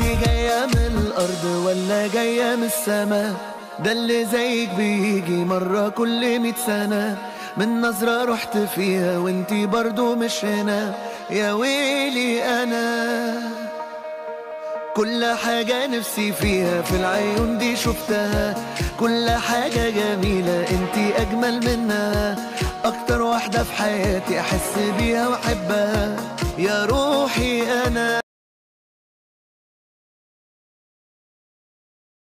انت جاية من الأرض ولا جاية من السما ده اللي زيك بيجي مرة كل مية سنة. من نظرة رحت فيها وانت برضو مش هنا. يا ويلي أنا كل حاجة نفسي فيها في العيون دي شفتها. كل حاجة جميلة انت أجمل منها. أكتر واحدة في حياتي أحس بيها وأحبها. يا روحي